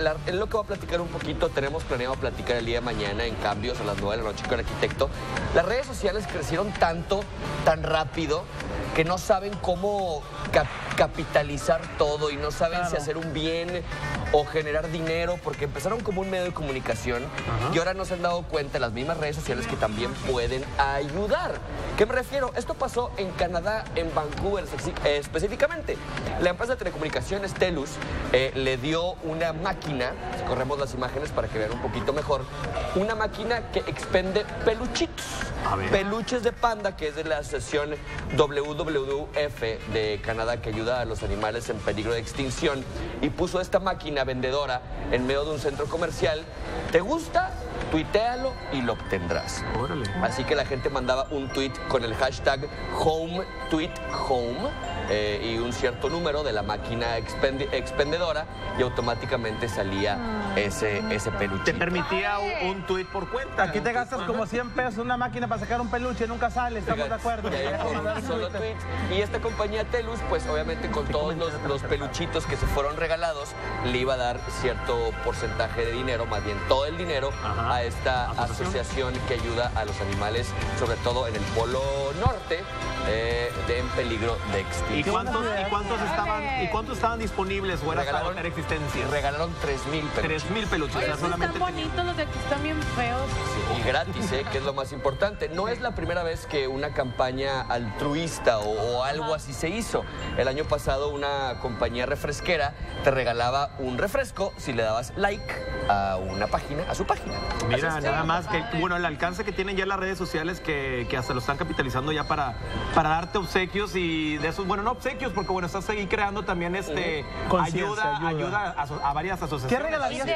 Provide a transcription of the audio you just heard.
la- es lo que voy a platicar un poquito. Tenemos planeado platicar el día de mañana en cambios a las 9 de la noche con el arquitecto. Las redes sociales crecieron tanto, tan rápido, que no saben cómo cap- capitalizar todo y no saben si hacer un bien o generar dinero, porque empezaron como un medio de comunicación y ahora no se han dado cuenta las mismas redes sociales que también pueden ayudar. ¿Qué me refiero? Esto pasó en Canadá, en Vancouver eh, específicamente. La empresa de telecomunicaciones Telus eh, le dio una máquina, si corremos las imágenes para que vean un poquito mejor, una máquina que expende peluchitos. Peluches de panda, que es de la asociación WWF de Canadá que ayuda a los animales en peligro de extinción y puso esta máquina vendedora en medio de un centro comercial. ¿Te gusta? Tuitealo y lo obtendrás. Órale. Así que la gente mandaba un tweet con el hashtag home tweet home eh, y un cierto número de la máquina expendi- expendedora y automáticamente salía ese, ese peluche. Te permitía un, un tuit por cuenta. Aquí te gastas como 100 pesos en una máquina para sacar un peluche, nunca sale, estamos de acuerdo. Y ahí un solo tweet. Y esta compañía Telus, pues obviamente con todos los, los peluchitos que se fueron regalados, le iba a dar cierto porcentaje de dinero, más bien todo el dinero, Ajá. a esta asociación que ayuda a los animales, sobre todo en el polo norte, eh, en peligro de ¿Y extinción. cuántos, y cuántos estaban, y cuántos estaban disponibles o era Regalaron- agotar existencia? Regalaron 3 mil peluches. 3 mil peluches. Oye, o sea, solamente están bonitos, los de aquí están bien feos. Y gratis, ¿eh? que es lo más importante. No es la primera vez que una campaña altruista o, o algo así se hizo. El año pasado una compañía refresquera te regalaba un refresco si le dabas like a una página, a su página. Mira, nada más que, bueno, el alcance que tienen ya las redes sociales que, que hasta lo están capitalizando ya para, para darte obsequios y de esos, bueno, no obsequios, porque bueno, estás ahí creando también este Conciencia, ayuda, ayuda. ayuda a, a varias ¿Qué asociaciones. regalarías?